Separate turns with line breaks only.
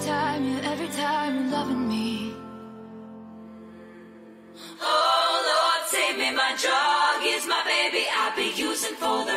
time, yeah, every time you're loving me.
Oh Lord, save me, my drug is my baby. I'll be using for the